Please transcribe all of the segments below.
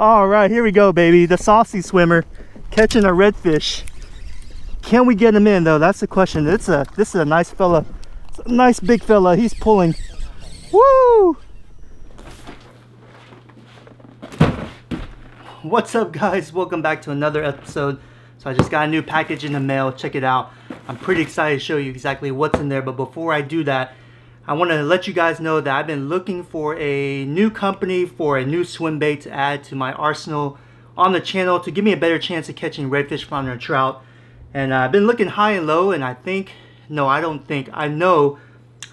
All right, here we go, baby. The saucy swimmer catching a redfish. Can we get him in though? That's the question. It's a this is a nice fella. A nice big fella. He's pulling. Woo! What's up guys? Welcome back to another episode. So I just got a new package in the mail. Check it out. I'm pretty excited to show you exactly what's in there. But before I do that, I want to let you guys know that I've been looking for a new company for a new swim bait to add to my arsenal on the channel to give me a better chance of catching redfish, flounder, and trout. And I've been looking high and low and I think, no I don't think, I know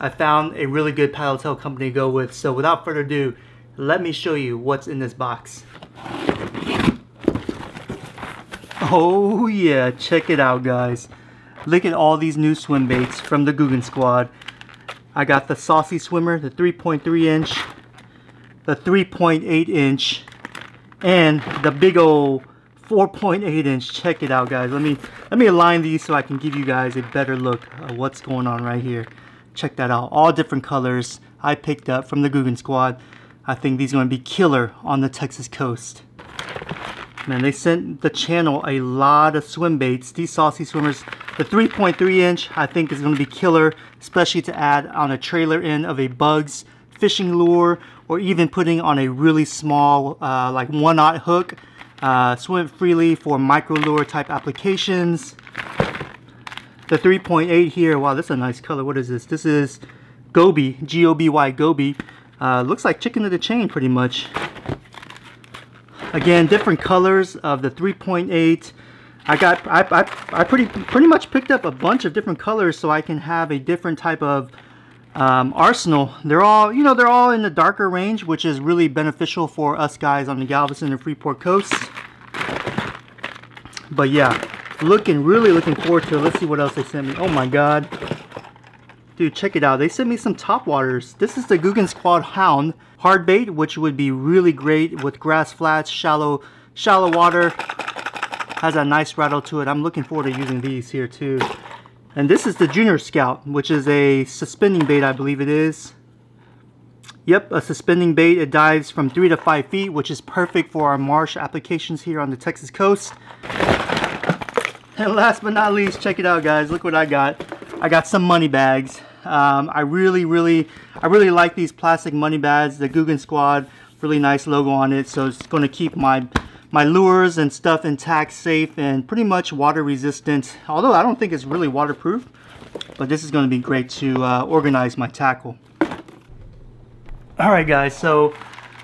I found a really good paddle tail company to go with. So without further ado, let me show you what's in this box. Oh yeah, check it out guys. Look at all these new swim baits from the Googan Squad. I got the Saucy Swimmer, the 3.3 inch, the 3.8 inch, and the big old 4.8 inch. Check it out guys. Let me let me align these so I can give you guys a better look of what's going on right here. Check that out. All different colors I picked up from the Googan Squad. I think these are going to be killer on the Texas coast. Man, they sent the channel a lot of swim baits. These saucy swimmers, the 3.3 inch, I think is going to be killer, especially to add on a trailer end of a Buggs fishing lure, or even putting on a really small, uh, like one-knot hook. Uh, swim freely for micro lure type applications. The 3.8 here, wow, this is a nice color. What is this? This is Goby, G-O-B-Y, Goby. Uh, looks like chicken of the chain pretty much. Again, different colors of the 3.8. I got, I, I, I pretty, pretty much picked up a bunch of different colors so I can have a different type of um, arsenal. They're all, you know, they're all in the darker range, which is really beneficial for us guys on the Galveston and Freeport coast. But yeah, looking, really looking forward to it. Let's see what else they sent me. Oh my God. Dude, check it out. They sent me some top waters. This is the Googan Squad Hound hard bait, which would be really great with grass flats, shallow, shallow water. Has a nice rattle to it. I'm looking forward to using these here too. And this is the Junior Scout, which is a suspending bait, I believe it is. Yep, a suspending bait. It dives from three to five feet, which is perfect for our marsh applications here on the Texas coast. And last but not least, check it out guys. Look what I got. I got some money bags. Um, I really, really, I really like these plastic money bags. The Googan Squad, really nice logo on it. So it's going to keep my my lures and stuff intact, safe, and pretty much water resistant. Although I don't think it's really waterproof, but this is going to be great to uh, organize my tackle. All right, guys. So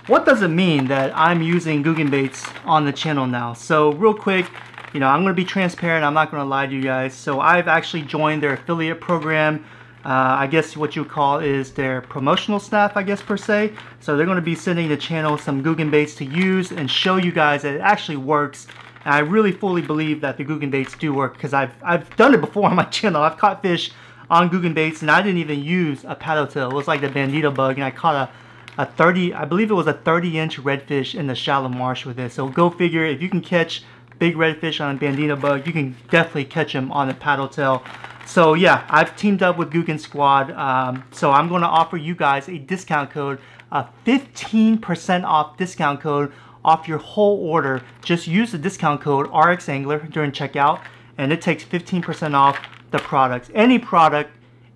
what does it mean that I'm using Googan baits on the channel now? So real quick, you know, I'm going to be transparent. I'm not going to lie to you guys. So I've actually joined their affiliate program uh, I guess what you call is their promotional staff, I guess per se. So they're going to be sending the channel some Googan baits to use and show you guys that it actually works. And I really fully believe that the Googan baits do work because I've, I've done it before on my channel. I've caught fish on Googan baits and I didn't even use a paddle tail. It was like the bandito bug and I caught a, a 30, I believe it was a 30 inch redfish in the shallow marsh with it. So go figure if you can catch big redfish on a bandito bug, you can definitely catch them on a paddle tail. So yeah, I've teamed up with Googan Squad. Um, so I'm going to offer you guys a discount code, a 15% off discount code off your whole order. Just use the discount code RXAngler during checkout and it takes 15% off the products. Any product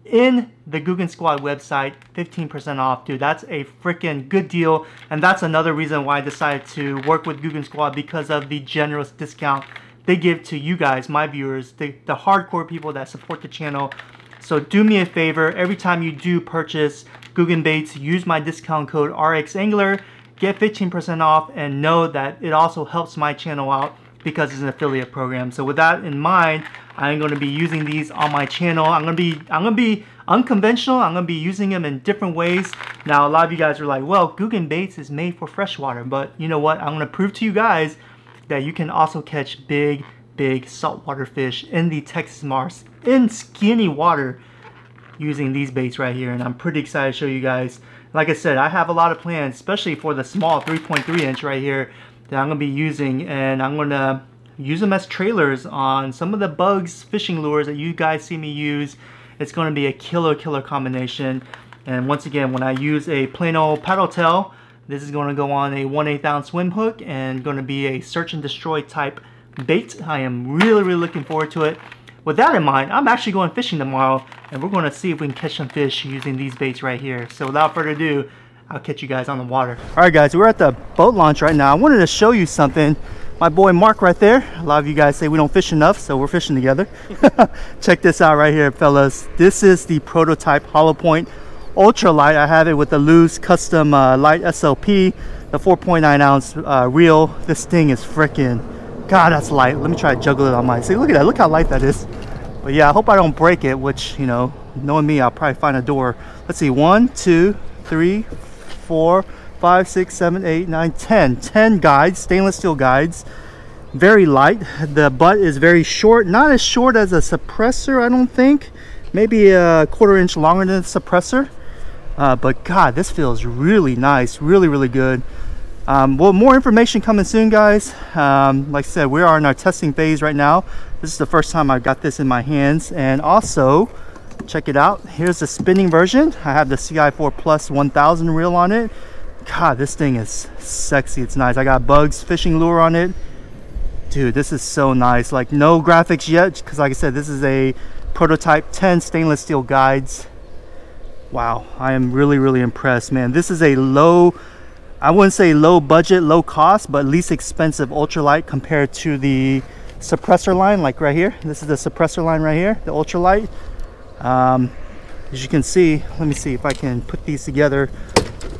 in the Googan Squad website, 15% off, dude. That's a freaking good deal. And that's another reason why I decided to work with Googan Squad because of the generous discount they give to you guys, my viewers, the, the hardcore people that support the channel. So do me a favor, every time you do purchase Googan Baits, use my discount code RXAngler, get 15% off, and know that it also helps my channel out because it's an affiliate program. So with that in mind, I'm going to be using these on my channel. I'm going to be I'm going to be unconventional. I'm going to be using them in different ways. Now, a lot of you guys are like, well, Googan Baits is made for freshwater. But you know what? I'm going to prove to you guys that you can also catch big, big saltwater fish in the Texas Marsh in skinny water using these baits right here. And I'm pretty excited to show you guys. Like I said, I have a lot of plans, especially for the small 3.3 inch right here that I'm to be using. And I'm to use them as trailers on some of the Buggs fishing lures that you guys see me use. It's to be a killer, killer combination. And once again, when I use a plain old paddle tail, This is going to go on a 1 8 ounce swim hook and going to be a search and destroy type bait. I am really, really looking forward to it. With that in mind, I'm actually going fishing tomorrow and we're going to see if we can catch some fish using these baits right here. So without further ado, I'll catch you guys on the water. All right guys, we're at the boat launch right now. I wanted to show you something. My boy Mark right there. A lot of you guys say we don't fish enough, so we're fishing together. Check this out right here, fellas. This is the prototype Hollow Point Ultra Light. I have it with the Lew's Custom uh, Light SLP, the 4.9 ounce uh, reel. This thing is freaking, God, that's light. Let me try to juggle it on my, see, look at that. Look how light that is. But yeah, I hope I don't break it, which, you know, knowing me, I'll probably find a door. Let's see, one, two, three, four, five, six, seven, eight, nine, ten. Ten guides, stainless steel guides. Very light. The butt is very short. Not as short as a suppressor, I don't think. Maybe a quarter inch longer than a suppressor. Uh, but God, this feels really nice, really, really good. Um, well, more information coming soon, guys. Um, like I said, we are in our testing phase right now. This is the first time I got this in my hands. And also, check it out. Here's the spinning version. I have the CI4 Plus 1000 reel on it. God, this thing is sexy. It's nice. I got Buggs fishing lure on it. Dude, this is so nice. Like no graphics yet, because like I said, this is a prototype 10 stainless steel guides wow i am really really impressed man. This is a low i wouldn't say low budget low cost but least expensive ultralight compared to the suppressor line like right here. This is the suppressor line right here the ultralight. Um, as you can see let me see if i can put these together.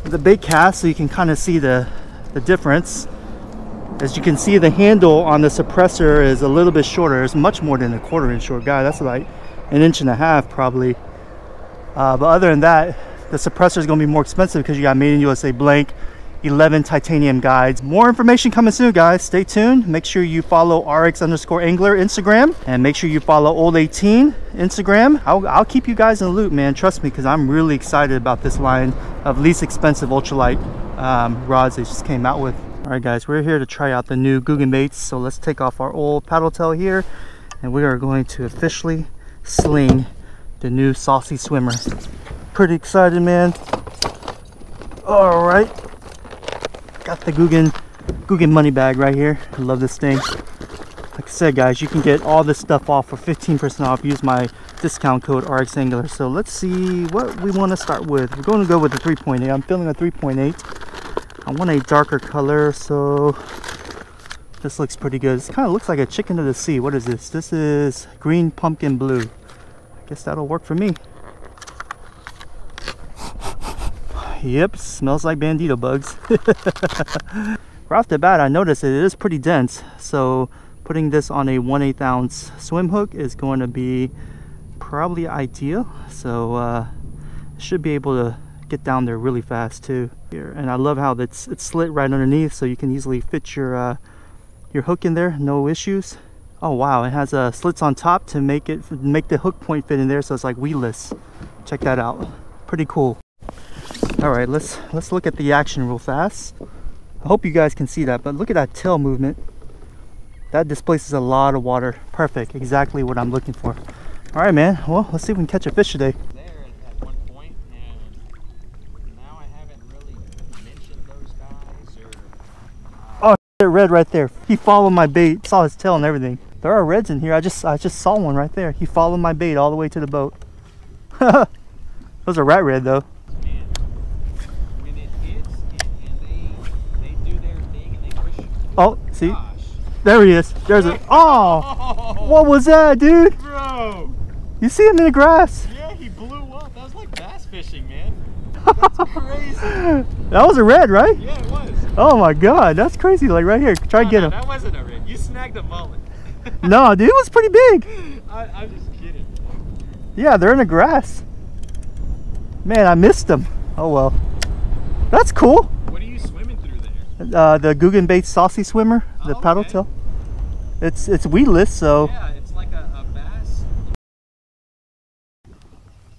The big cast so you can kind of see the the difference. As you can see the handle on the suppressor is a little bit shorter. It's much more than a quarter inch short guy that's like an inch and a half probably uh, but other than that, the suppressor is going to be more expensive because you got made in USA blank 11 titanium guides. More information coming soon, guys. Stay tuned. Make sure you follow RX underscore angler Instagram and make sure you follow Old 18 Instagram. I'll, I'll keep you guys in the loop, man. Trust me, because I'm really excited about this line of least expensive ultralight um, rods they just came out with. All right, guys, we're here to try out the new baits. So let's take off our old paddle tail here and we are going to officially sling the new saucy swimmer. Pretty excited man. All right. Got the Googan Googan money bag right here. I love this thing. Like I said guys you can get all this stuff off for 15% off. Use my discount code RX Angler. So let's see what we want to start with. We're going to go with the 3.8 I'm feeling a 3.8 I want a darker color so this looks pretty good. It kind of looks like a chicken of the sea. What is this? This is green pumpkin blue guess that'll work for me. Yep, smells like bandito bugs. right off the bat, I noticed it is pretty dense. So putting this on a 1 8 ounce swim hook is going to be probably ideal. So uh, should be able to get down there really fast too. Here, and I love how it's it's slit right underneath, so you can easily fit your uh, your hook in there, no issues. Oh wow, it has uh, slits on top to make it make the hook point fit in there so it's like weedless. Check that out. Pretty cool. All right, let's let's look at the action real fast. I hope you guys can see that, but look at that tail movement. That displaces a lot of water. Perfect, exactly what I'm looking for. All right, man. Well, let's see if we can catch a fish today. Oh, red right there. He followed my bait, saw his tail and everything. There are reds in here. I just I just saw one right there. He followed my bait all the way to the boat. Those are rat red though. oh, see? Gosh. There he is. There's a. Oh! What was that, dude? Bro! You see him in the grass? Yeah, he blew up. That was like bass fishing, man. That's crazy. that was a red, right? Yeah, it was. Oh my god, that's crazy. Like right here. Try no, to get no, him. That wasn't a red. You snagged a mullet no, dude, it was pretty big. I, I'm just kidding. Yeah, they're in the grass. Man, I missed them. Oh well. That's cool. What are you swimming through there? Uh, the Googan Bait Saucy Swimmer, the oh, paddle okay. tail. It's it's weedless, so. Yeah, it's like a, a bass.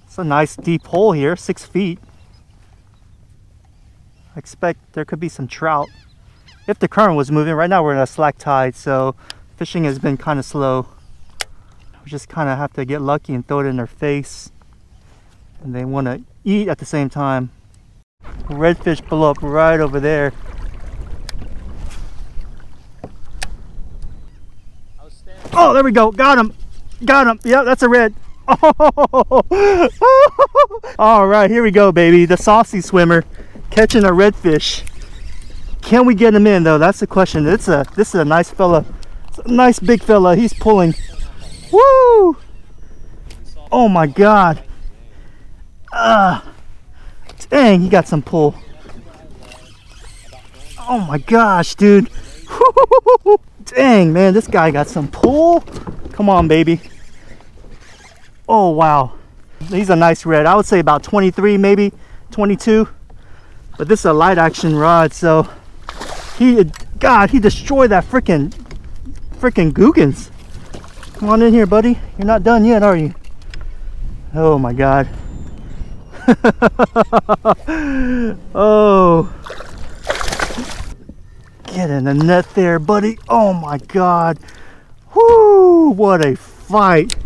It's a nice deep hole here, six feet. I expect there could be some trout. If the current was moving, right now we're in a slack tide, so fishing has been kind of slow. We just kind of have to get lucky and throw it in their face. And they want to eat at the same time. Redfish blow up right over there. Oh, there we go. Got him. Got him. Yep, that's a red. Oh. All right, here we go, baby. The saucy swimmer catching a redfish. Can we get him in though? That's the question. It's a this is a nice fella. Nice big fella. He's pulling. Woo! Oh my god. Uh, dang, he got some pull. Oh my gosh, dude. Dang, man, this guy got some pull. Come on, baby. Oh, wow. He's a nice red. I would say about 23, maybe 22. But this is a light action rod, so he, God, he destroyed that freaking, freaking Googans. Come on in here, buddy. You're not done yet, are you? Oh my God. oh. Get in the net there, buddy. Oh my God. Whoo, what a fight.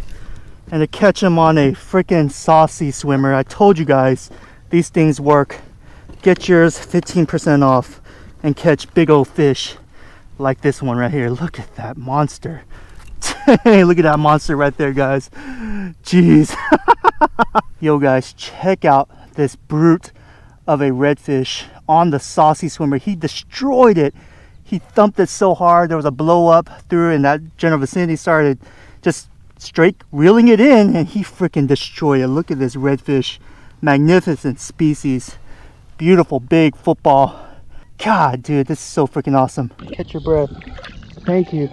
And to catch him on a freaking saucy swimmer. I told you guys, these things work. Get yours 15% off and catch big old fish like this one right here. Look at that monster. Look at that monster right there, guys. Jeez. Yo, guys, check out this brute of a redfish on the saucy swimmer. He destroyed it. He thumped it so hard. There was a blow up through and that general vicinity. Started just straight reeling it in and he freaking destroyed it. Look at this redfish. Magnificent species. Beautiful big football God, dude, this is so freaking awesome. Catch your breath. Thank you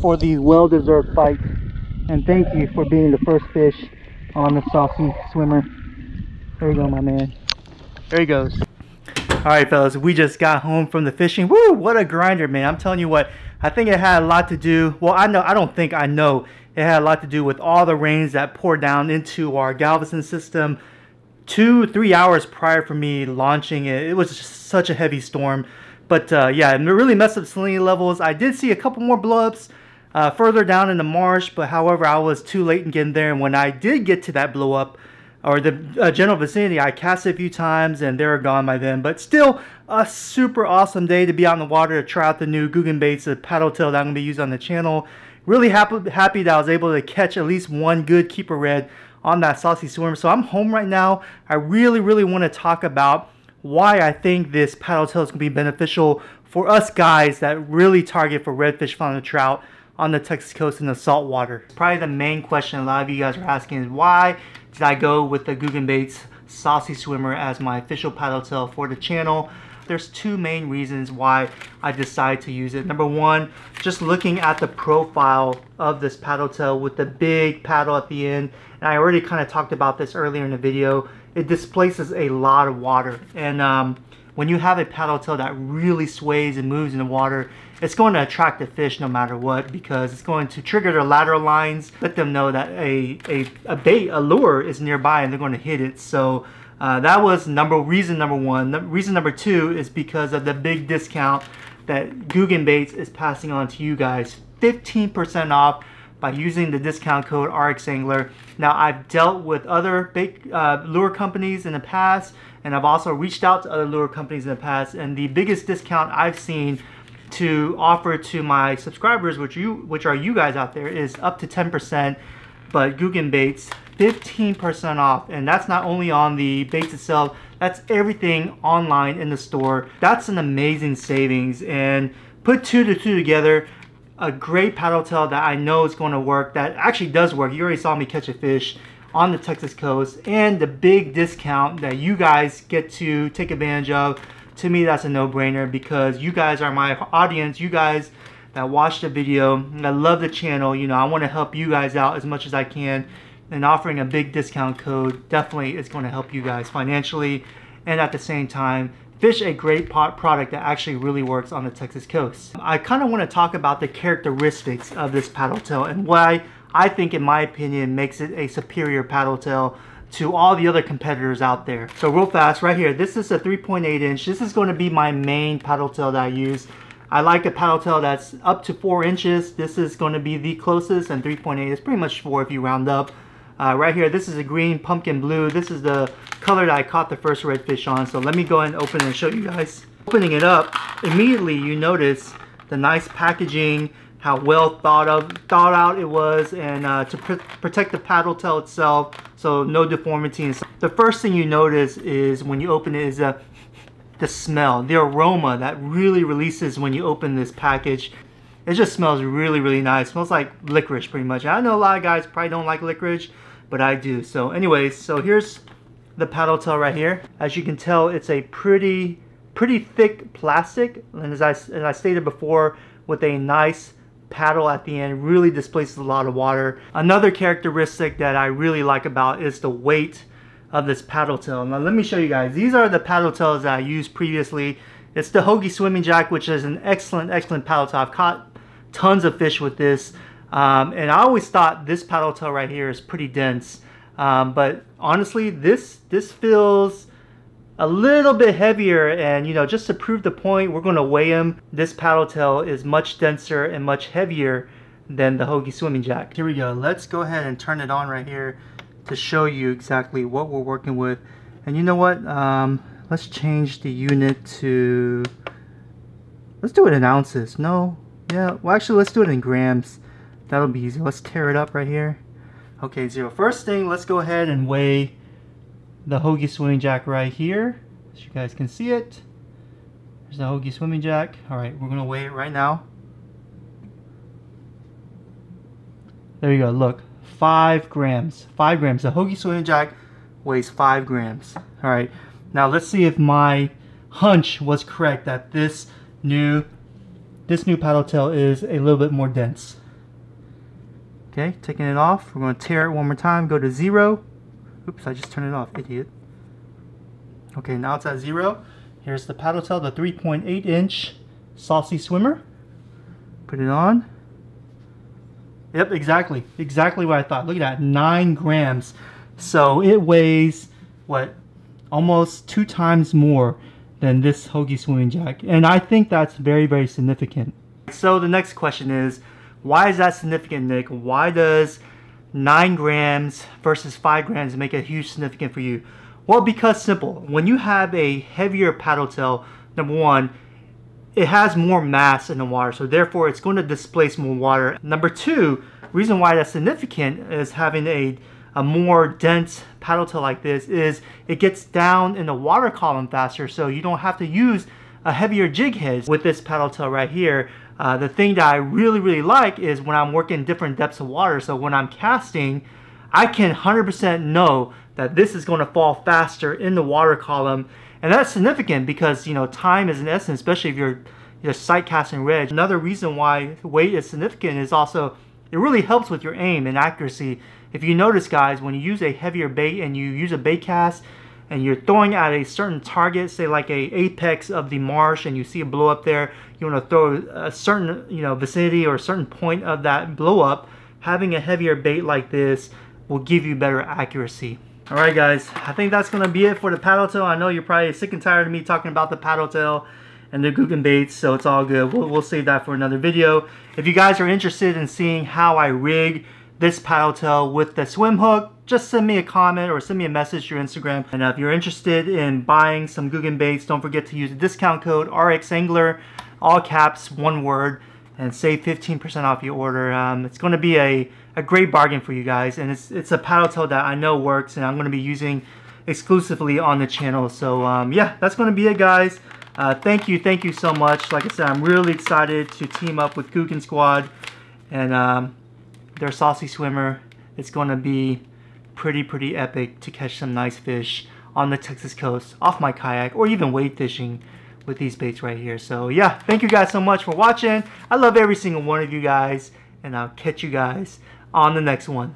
for the well-deserved fight. And thank you for being the first fish on the saucy swimmer. There you go, my man. There he goes. All right, fellas, we just got home from the fishing. Woo, what a grinder, man. I'm telling you what, I think it had a lot to do, well, I know, I don't think I know, it had a lot to do with all the rains that poured down into our Galveston system two, three hours prior for me launching it. It was such a heavy storm. But uh, yeah, it really messed up salinity levels. I did see a couple more blowups uh, further down in the marsh, but however, I was too late in getting there. And when I did get to that blowup, or the uh, general vicinity, I cast it a few times and they were gone by then. But still, a super awesome day to be on the water to try out the new Googan baits, the paddle tail that I'm going to be using on the channel. Really happy, happy that I was able to catch at least one good keeper red on that saucy swim. So I'm home right now. I really, really want to talk about why I think this paddle tail is going to be beneficial for us guys that really target for redfish, flounder, trout on the Texas coast in the salt water. Probably the main question a lot of you guys are asking is why did I go with the Googan Baits Saucy Swimmer as my official paddle tail for the channel? There's two main reasons why I decided to use it. Number one, just looking at the profile of this paddle tail with the big paddle at the end and I already kind of talked about this earlier in the video, it displaces a lot of water. And um, when you have a paddle tail that really sways and moves in the water, it's going to attract the fish no matter what because it's going to trigger their lateral lines, let them know that a, a, a bait, a lure is nearby and they're going to hit it. So uh, that was number reason number one. reason number two is because of the big discount that Googan Baits is passing on to you guys. 15% off by using the discount code RxAngler. Now I've dealt with other big uh, lure companies in the past and I've also reached out to other lure companies in the past. And the biggest discount I've seen to offer to my subscribers which you which are you guys out there is up to 10% but Googan Baits 15% off. And that's not only on the baits itself that's everything online in the store. That's an amazing savings. And put two to two together a great paddle tail that I know is going to work, that actually does work. You already saw me catch a fish on the Texas coast and the big discount that you guys get to take advantage of. To me, that's a no-brainer because you guys are my audience. You guys that watch the video, I love the channel. You know, I want to help you guys out as much as I can. And offering a big discount code definitely is going to help you guys financially and at the same time fish a great pot product that actually really works on the Texas coast. I kind of want to talk about the characteristics of this paddle tail and why I think in my opinion makes it a superior paddle tail to all the other competitors out there. So real fast right here, this is a 3.8 inch. This is going to be my main paddle tail that I use. I like a paddle tail that's up to 4 inches. This is going to be the closest and 3.8 is pretty much 4 if you round up. Uh, right here, this is a green pumpkin blue. This is the color that I caught the first redfish on. So let me go ahead and open it and show you guys. Opening it up, immediately you notice the nice packaging, how well thought of, thought out it was, and uh, to pr protect the paddle tail itself, so no deformities. The first thing you notice is when you open it is uh, the smell, the aroma that really releases when you open this package. It just smells really, really nice. It smells like licorice pretty much. I know a lot of guys probably don't like licorice, but I do. So anyways, so here's the paddle tail right here. As you can tell, it's a pretty, pretty thick plastic. And as I, as I stated before, with a nice paddle at the end, really displaces a lot of water. Another characteristic that I really like about is the weight of this paddle tail. Now let me show you guys. These are the paddle tails that I used previously. It's the Hogi Swimming Jack, which is an excellent, excellent paddle tail. I've caught tons of fish with this. Um, and I always thought this paddle tail right here is pretty dense. Um, but honestly, this this feels a little bit heavier and you know just to prove the point we're going to weigh them this paddle tail is much denser and much heavier than the Hogi swimming jack. Here we go. Let's go ahead and turn it on right here to show you exactly what we're working with. And you know what? Um, let's change the unit to let's do it in ounces no? Yeah well actually let's do it in grams that'll be easy. Let's tare it up right here. Okay zero. First thing let's go ahead and weigh the Hogi swimming jack right here. So you guys can see it there's the Hogi swimming jack. All right we're gonna weigh it right now. There you go. Look five grams. Five grams. The Hogi swimming jack weighs five grams. All right now let's see if my hunch was correct that this new this new paddle tail is a little bit more dense okay taking it off we're going to tare it one more time go to zero oops I just turned it off idiot okay now it's at zero here's the paddle tail the 3.8 inch saucy swimmer put it on Yep, exactly. Exactly what I thought. Look at that, nine grams. So it weighs, what, almost two times more than this Hogi Swimming Jack. And I think that's very, very significant. So the next question is, why is that significant, Nick? Why does nine grams versus five grams make a huge significant for you? Well, because simple. When you have a heavier paddle tail, number one, it has more mass in the water, so therefore it's going to displace more water. Number two, reason why that's significant is having a, a more dense paddle tail like this is it gets down in the water column faster, so you don't have to use a heavier jig head with this paddle tail right here. Uh, the thing that I really, really like is when I'm working different depths of water, so when I'm casting, I can 100% know that this is going to fall faster in the water column and that's significant because, you know, time is an essence, especially if you're, you're sight casting red. Another reason why weight is significant is also, it really helps with your aim and accuracy. If you notice, guys, when you use a heavier bait and you use a bait cast and you're throwing at a certain target, say like a apex of the marsh and you see a blow up there, you want to throw a certain, you know, vicinity or a certain point of that blow up, having a heavier bait like this will give you better accuracy. Alright guys, I think that's to be it for the paddle tail. I know you're probably sick and tired of me talking about the paddle tail and the Googan baits, so it's all good. We'll, we'll save that for another video. If you guys are interested in seeing how I rig this paddle tail with the swim hook, just send me a comment or send me a message through Instagram. And if you're interested in buying some Googan baits, don't forget to use the discount code RXAngler, all caps, one word, and save 15% off your order. Um, it's going to be a a great bargain for you guys and it's it's a paddle tail that I know works and I'm going to be using exclusively on the channel so um, yeah that's going to be it guys uh, thank you thank you so much like I said I'm really excited to team up with Googan Squad and um, their saucy swimmer it's going to be pretty pretty epic to catch some nice fish on the Texas coast off my kayak or even wade fishing with these baits right here so yeah thank you guys so much for watching I love every single one of you guys and I'll catch you guys on the next one.